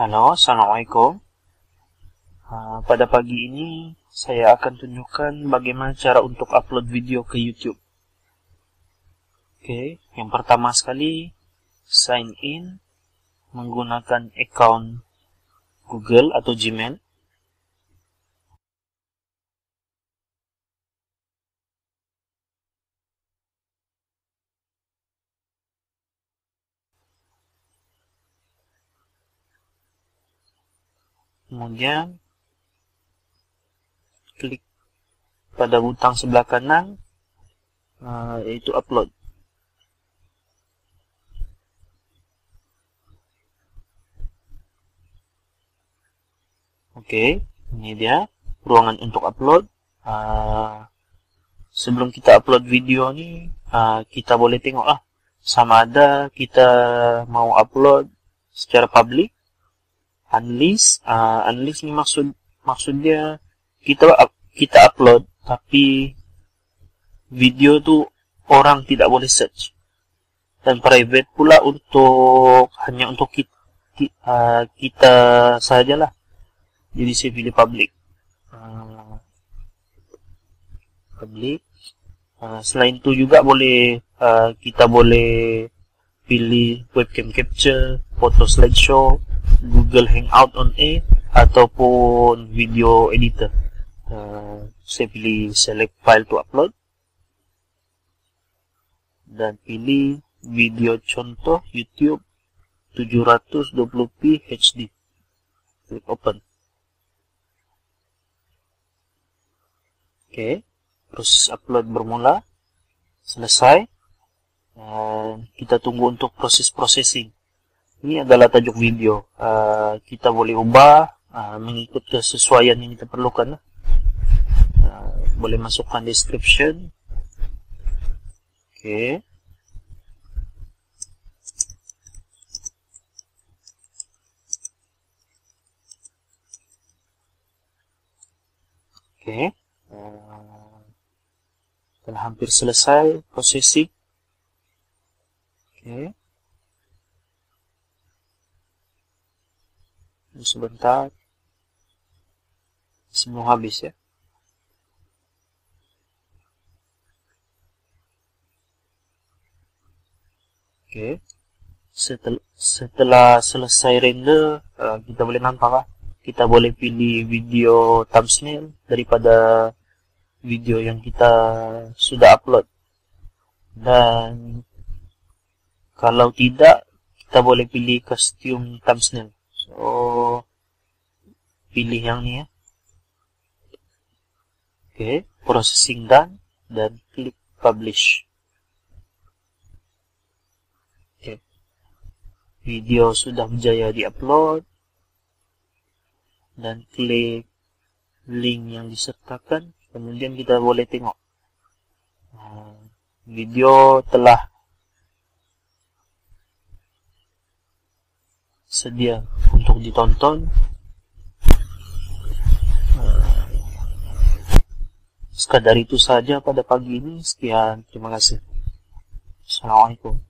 Halo, Assalamualaikum. Uh, pada pagi ini, saya akan tunjukkan bagaimana cara untuk upload video ke YouTube. Oke, okay. yang pertama sekali, sign in menggunakan account Google atau Gmail. Kemudian klik pada butang sebelah kanan uh, iaitu upload Oke, ini dia ruangan untuk upload. Uh, sebelum kita upload video ni, uh, kita boleh tengok lah sama ada kita mau upload secara public unlist uh, unlist ni maksud maksud dia kita kita upload tapi video tu orang tidak boleh search. Dan private pula untuk hanya untuk kita, uh, kita sajalah. Jadi saya pilih public. Uh, public. Uh, selain tu juga boleh uh, kita boleh pilih webcam capture photo slideshow Google Hangout on A ataupun video editor. Uh, saya pilih select file to upload dan pilih video contoh YouTube 720p HD. Klik open. Okay. proses upload bermula. Selesai. Dan kita tunggu untuk proses processing. Ini adalah tajuk video. Uh, kita boleh ubah uh, mengikut kesesuaian yang kita perlukan. Uh, boleh masukkan description. Okay. Okay. Uh, telah hampir selesai processing. Okay. Sebentar semua habis ya Oke, setel, setelah selesai render, uh, kita boleh nampak lah. Kita boleh pilih video thumbnail daripada video yang kita sudah upload. Dan kalau tidak, kita boleh pilih custom thumbnail. So, pilih yang ni ya. Okay, processing done dan klik publish. Okay. Video sudah berjaya di-upload dan klik link yang disertakan. Kemudian kita boleh tengok video telah sedia untuk ditonton uh, sekadar itu saja pada pagi ini. Sekian. Terima kasih. Assalamualaikum